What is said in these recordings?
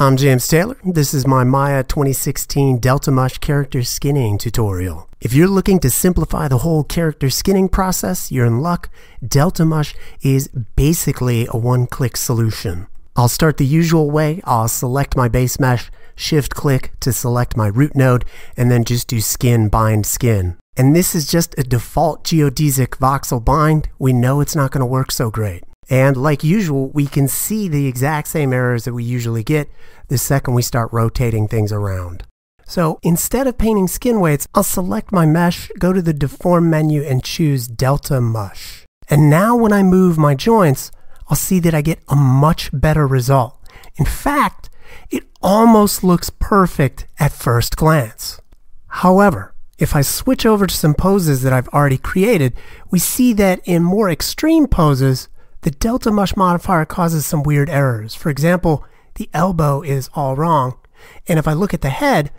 I'm James Taylor. This is my Maya 2016 Delta Mush character skinning tutorial. If you're looking to simplify the whole character skinning process, you're in luck. Delta Mush is basically a one-click solution. I'll start the usual way. I'll select my base mesh, shift click to select my root node, and then just do skin bind skin. And this is just a default geodesic voxel bind. We know it's not going to work so great. And like usual, we can see the exact same errors that we usually get the second we start rotating things around. So instead of painting skin weights, I'll select my mesh, go to the deform menu and choose Delta Mush. And now when I move my joints, I'll see that I get a much better result. In fact, it almost looks perfect at first glance. However, if I switch over to some poses that I've already created, we see that in more extreme poses, the delta mush modifier causes some weird errors. For example, the elbow is all wrong. And if I look at the head,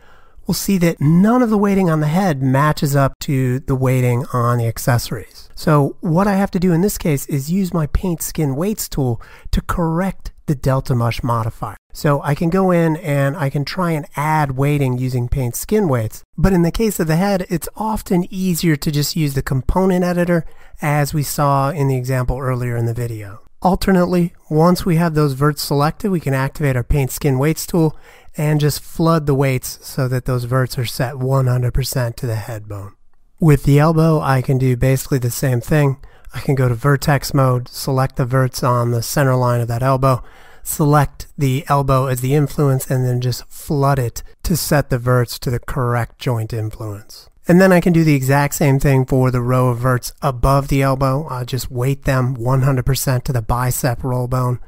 we'll see that none of the weighting on the head matches up to the weighting on the accessories. So what I have to do in this case is use my paint skin weights tool to correct the delta mush modifier. So I can go in and I can try and add weighting using paint skin weights. But in the case of the head, it's often easier to just use the component editor as we saw in the example earlier in the video. Alternately, once we have those verts selected, we can activate our paint skin weights tool and just flood the weights so that those verts are set 100% to the head bone. With the elbow, I can do basically the same thing. I can go to vertex mode, select the verts on the center line of that elbow, select the elbow as the influence, and then just flood it to set the verts to the correct joint influence. And then I can do the exact same thing for the row of verts above the elbow. I'll just weight them 100% to the bicep roll bone.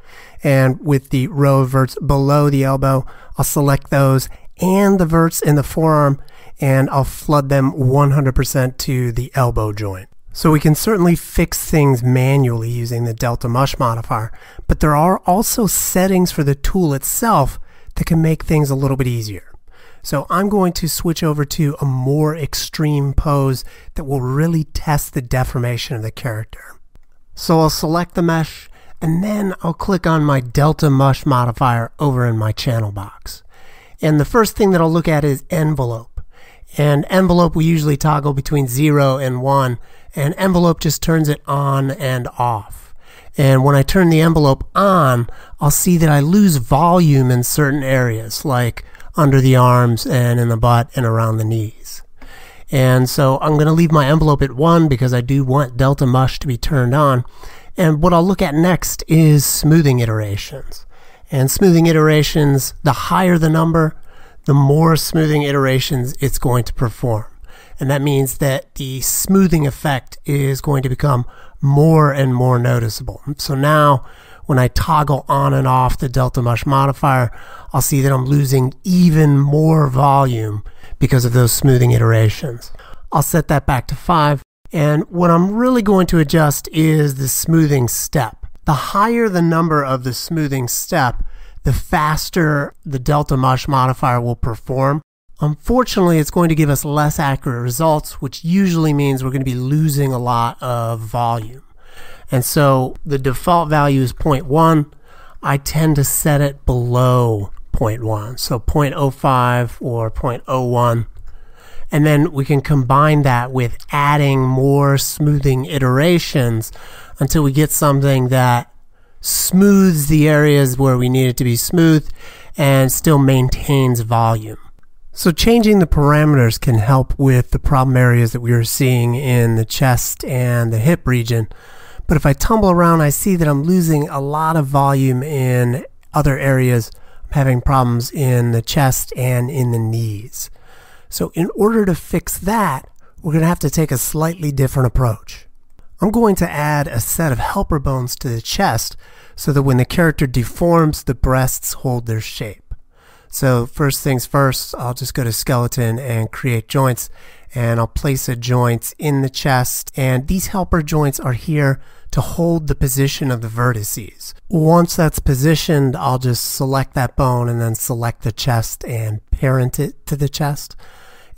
And with the row of verts below the elbow, I'll select those and the verts in the forearm and I'll flood them 100% to the elbow joint. So we can certainly fix things manually using the Delta Mush modifier, but there are also settings for the tool itself that can make things a little bit easier. So I'm going to switch over to a more extreme pose that will really test the deformation of the character. So I'll select the mesh and then I'll click on my Delta Mush modifier over in my channel box. And the first thing that I'll look at is envelope. And envelope we usually toggle between 0 and 1 and envelope just turns it on and off. And when I turn the envelope on, I'll see that I lose volume in certain areas, like under the arms and in the butt and around the knees. And so I'm going to leave my envelope at 1 because I do want Delta Mush to be turned on. And what I'll look at next is smoothing iterations. And smoothing iterations, the higher the number, the more smoothing iterations it's going to perform. And that means that the smoothing effect is going to become more and more noticeable. So now when I toggle on and off the Delta Mush modifier, I'll see that I'm losing even more volume because of those smoothing iterations. I'll set that back to 5. And what I'm really going to adjust is the smoothing step. The higher the number of the smoothing step, the faster the Delta Mush modifier will perform. Unfortunately, it's going to give us less accurate results, which usually means we're going to be losing a lot of volume. And so the default value is 0.1. I tend to set it below 0.1, so 0.05 or 0.01. And then we can combine that with adding more smoothing iterations until we get something that smooths the areas where we need it to be smooth and still maintains volume. So changing the parameters can help with the problem areas that we are seeing in the chest and the hip region. But if I tumble around, I see that I'm losing a lot of volume in other areas. I'm having problems in the chest and in the knees. So in order to fix that, we're going to have to take a slightly different approach. I'm going to add a set of helper bones to the chest so that when the character deforms, the breasts hold their shape. So first things first, I'll just go to skeleton and create joints and I'll place a joint in the chest and these helper joints are here to hold the position of the vertices. Once that's positioned, I'll just select that bone and then select the chest and parent it to the chest.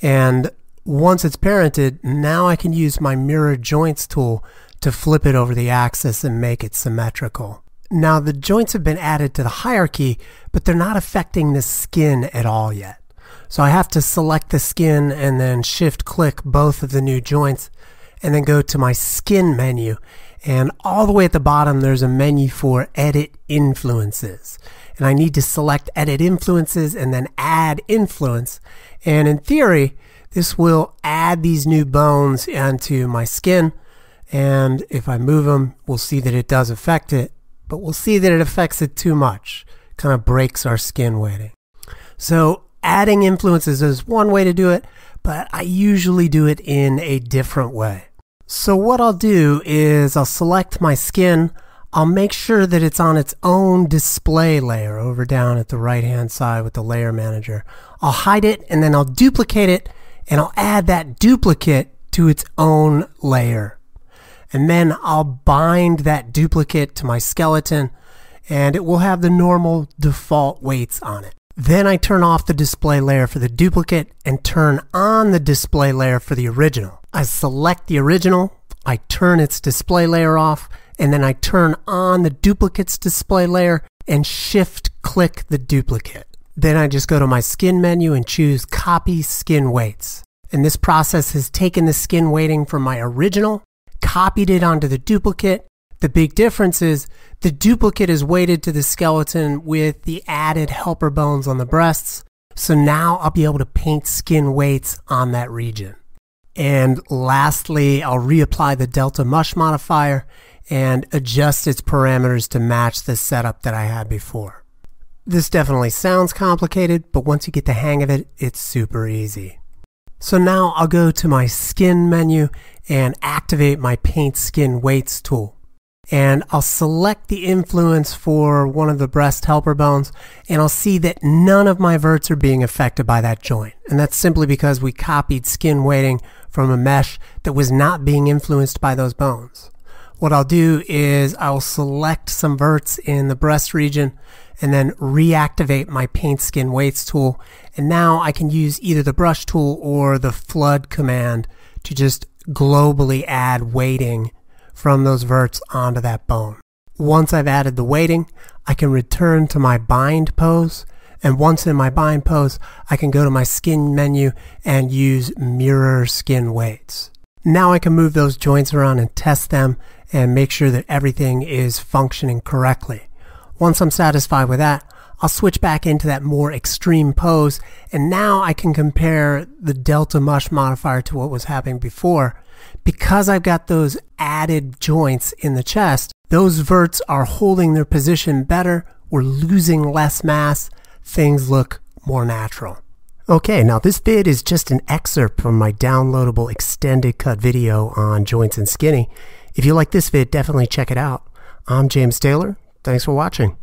And once it's parented, now I can use my mirror joints tool to flip it over the axis and make it symmetrical. Now the joints have been added to the hierarchy, but they're not affecting the skin at all yet. So I have to select the skin and then shift click both of the new joints and then go to my skin menu. And all the way at the bottom, there's a menu for edit influences. And I need to select edit influences and then add influence. And in theory, this will add these new bones onto my skin. And if I move them, we'll see that it does affect it, but we'll see that it affects it too much. Kind of breaks our skin weighting. So adding influences is one way to do it, but I usually do it in a different way. So what I'll do is I'll select my skin. I'll make sure that it's on its own display layer over down at the right hand side with the layer manager. I'll hide it and then I'll duplicate it and I'll add that duplicate to its own layer. And then I'll bind that duplicate to my skeleton and it will have the normal default weights on it. Then I turn off the display layer for the duplicate and turn on the display layer for the original. I select the original, I turn its display layer off, and then I turn on the duplicate's display layer and shift click the duplicate. Then I just go to my skin menu and choose copy skin weights. And this process has taken the skin weighting from my original, copied it onto the duplicate, the big difference is the duplicate is weighted to the skeleton with the added helper bones on the breasts. So now I'll be able to paint skin weights on that region. And lastly, I'll reapply the Delta Mush modifier and adjust its parameters to match the setup that I had before. This definitely sounds complicated, but once you get the hang of it, it's super easy. So now I'll go to my skin menu and activate my paint skin weights tool and I'll select the influence for one of the breast helper bones and I'll see that none of my verts are being affected by that joint. And that's simply because we copied skin weighting from a mesh that was not being influenced by those bones. What I'll do is I'll select some verts in the breast region and then reactivate my paint skin weights tool. And now I can use either the brush tool or the flood command to just globally add weighting from those verts onto that bone. Once I've added the weighting, I can return to my bind pose. And once in my bind pose, I can go to my skin menu and use mirror skin weights. Now I can move those joints around and test them and make sure that everything is functioning correctly. Once I'm satisfied with that, I'll switch back into that more extreme pose and now I can compare the delta mush modifier to what was happening before because I've got those added joints in the chest, those verts are holding their position better. We're losing less mass. Things look more natural. Okay, now this vid is just an excerpt from my downloadable extended cut video on joints and skinning. If you like this vid, definitely check it out. I'm James Taylor. Thanks for watching.